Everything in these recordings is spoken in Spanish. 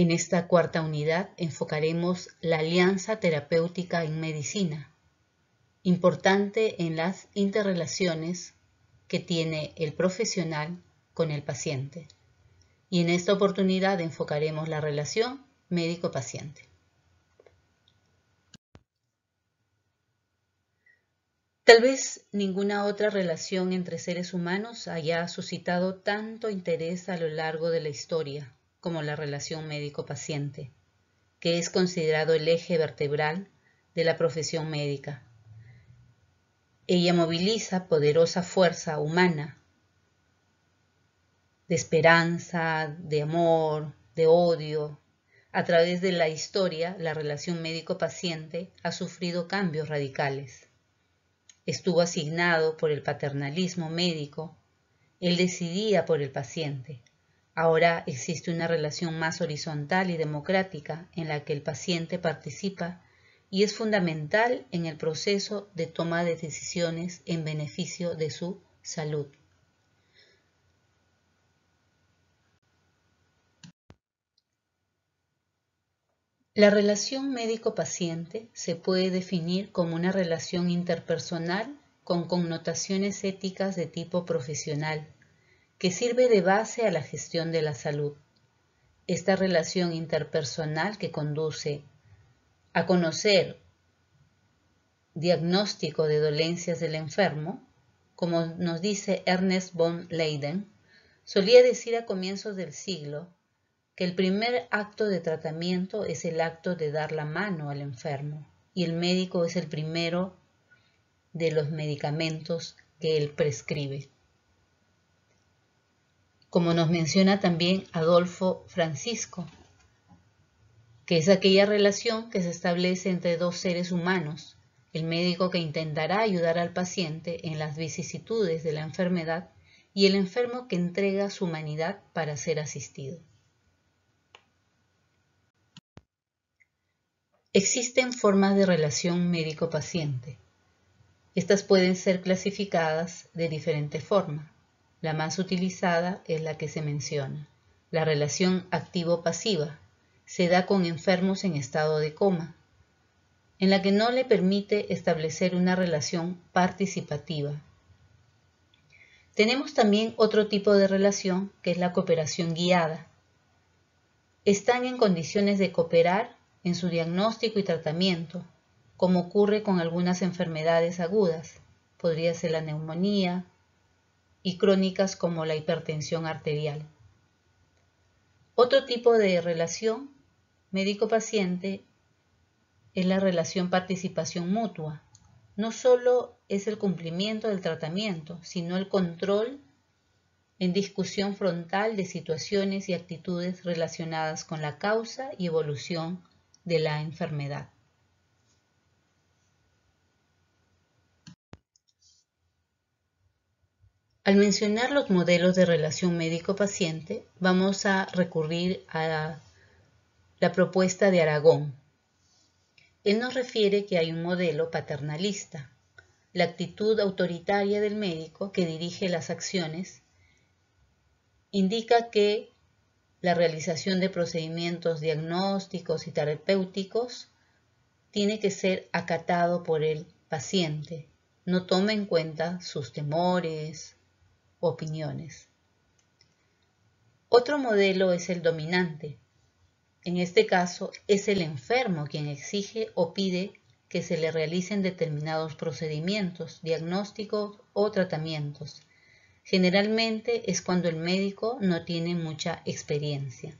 En esta cuarta unidad enfocaremos la alianza terapéutica en medicina, importante en las interrelaciones que tiene el profesional con el paciente. Y en esta oportunidad enfocaremos la relación médico-paciente. Tal vez ninguna otra relación entre seres humanos haya suscitado tanto interés a lo largo de la historia como la relación médico-paciente, que es considerado el eje vertebral de la profesión médica. Ella moviliza poderosa fuerza humana de esperanza, de amor, de odio. A través de la historia, la relación médico-paciente ha sufrido cambios radicales. Estuvo asignado por el paternalismo médico. Él decidía por el paciente. Ahora existe una relación más horizontal y democrática en la que el paciente participa y es fundamental en el proceso de toma de decisiones en beneficio de su salud. La relación médico-paciente se puede definir como una relación interpersonal con connotaciones éticas de tipo profesional que sirve de base a la gestión de la salud. Esta relación interpersonal que conduce a conocer diagnóstico de dolencias del enfermo, como nos dice Ernest von Leyden, solía decir a comienzos del siglo que el primer acto de tratamiento es el acto de dar la mano al enfermo y el médico es el primero de los medicamentos que él prescribe como nos menciona también Adolfo Francisco, que es aquella relación que se establece entre dos seres humanos, el médico que intentará ayudar al paciente en las vicisitudes de la enfermedad y el enfermo que entrega su humanidad para ser asistido. Existen formas de relación médico-paciente. Estas pueden ser clasificadas de diferente forma. La más utilizada es la que se menciona. La relación activo-pasiva se da con enfermos en estado de coma, en la que no le permite establecer una relación participativa. Tenemos también otro tipo de relación que es la cooperación guiada. Están en condiciones de cooperar en su diagnóstico y tratamiento, como ocurre con algunas enfermedades agudas. Podría ser la neumonía, y crónicas como la hipertensión arterial. Otro tipo de relación médico-paciente es la relación participación mutua. No solo es el cumplimiento del tratamiento, sino el control en discusión frontal de situaciones y actitudes relacionadas con la causa y evolución de la enfermedad. Al mencionar los modelos de relación médico-paciente, vamos a recurrir a la propuesta de Aragón. Él nos refiere que hay un modelo paternalista, la actitud autoritaria del médico que dirige las acciones, indica que la realización de procedimientos diagnósticos y terapéuticos tiene que ser acatado por el paciente, no toma en cuenta sus temores, opiniones. Otro modelo es el dominante. En este caso, es el enfermo quien exige o pide que se le realicen determinados procedimientos, diagnósticos o tratamientos. Generalmente es cuando el médico no tiene mucha experiencia.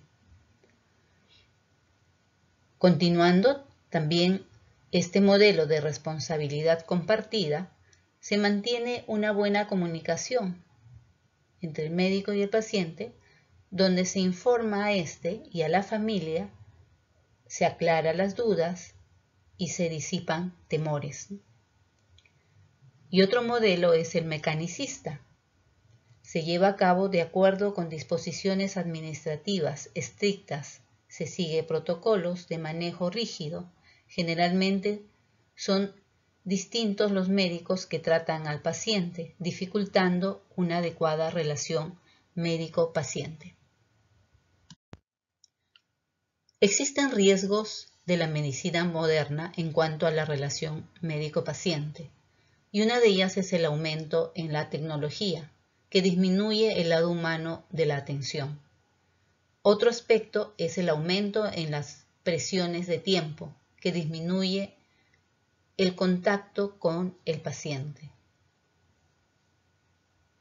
Continuando, también este modelo de responsabilidad compartida se mantiene una buena comunicación entre el médico y el paciente, donde se informa a éste y a la familia, se aclara las dudas y se disipan temores. Y otro modelo es el mecanicista. Se lleva a cabo de acuerdo con disposiciones administrativas estrictas, se sigue protocolos de manejo rígido, generalmente son distintos los médicos que tratan al paciente, dificultando una adecuada relación médico-paciente. Existen riesgos de la medicina moderna en cuanto a la relación médico-paciente, y una de ellas es el aumento en la tecnología, que disminuye el lado humano de la atención. Otro aspecto es el aumento en las presiones de tiempo, que disminuye el contacto con el paciente.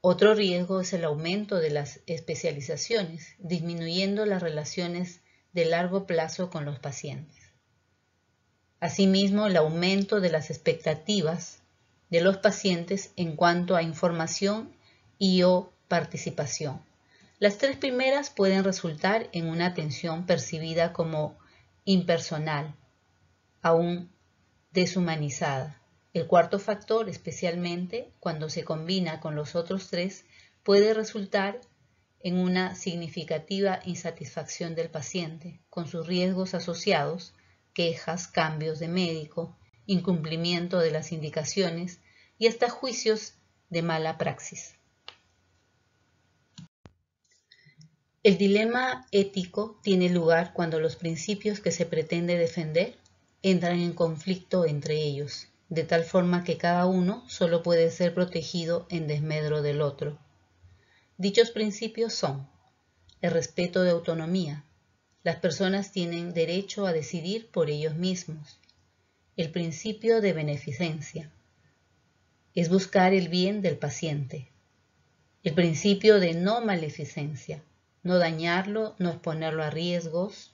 Otro riesgo es el aumento de las especializaciones, disminuyendo las relaciones de largo plazo con los pacientes. Asimismo, el aumento de las expectativas de los pacientes en cuanto a información y o participación. Las tres primeras pueden resultar en una atención percibida como impersonal, aún deshumanizada. El cuarto factor, especialmente cuando se combina con los otros tres, puede resultar en una significativa insatisfacción del paciente, con sus riesgos asociados, quejas, cambios de médico, incumplimiento de las indicaciones y hasta juicios de mala praxis. El dilema ético tiene lugar cuando los principios que se pretende defender entran en conflicto entre ellos de tal forma que cada uno solo puede ser protegido en desmedro del otro. Dichos principios son el respeto de autonomía. Las personas tienen derecho a decidir por ellos mismos. El principio de beneficencia. Es buscar el bien del paciente. El principio de no maleficencia. No dañarlo, no exponerlo a riesgos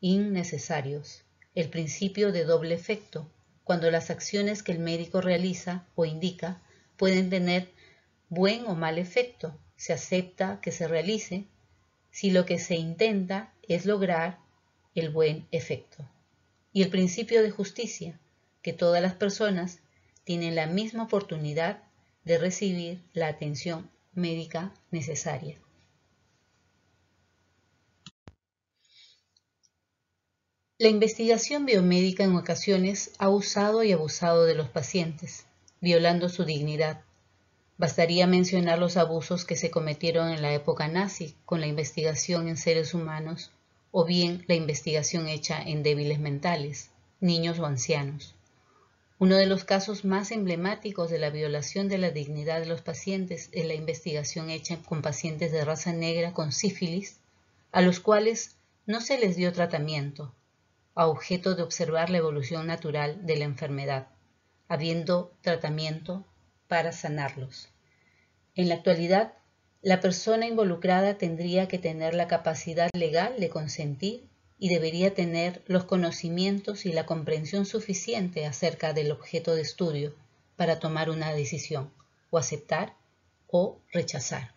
innecesarios. El principio de doble efecto cuando las acciones que el médico realiza o indica pueden tener buen o mal efecto. Se acepta que se realice si lo que se intenta es lograr el buen efecto. Y el principio de justicia, que todas las personas tienen la misma oportunidad de recibir la atención médica necesaria. La investigación biomédica en ocasiones ha usado y abusado de los pacientes, violando su dignidad. Bastaría mencionar los abusos que se cometieron en la época nazi con la investigación en seres humanos o bien la investigación hecha en débiles mentales, niños o ancianos. Uno de los casos más emblemáticos de la violación de la dignidad de los pacientes es la investigación hecha con pacientes de raza negra con sífilis, a los cuales no se les dio tratamiento, a objeto de observar la evolución natural de la enfermedad, habiendo tratamiento para sanarlos. En la actualidad, la persona involucrada tendría que tener la capacidad legal de consentir y debería tener los conocimientos y la comprensión suficiente acerca del objeto de estudio para tomar una decisión, o aceptar o rechazar.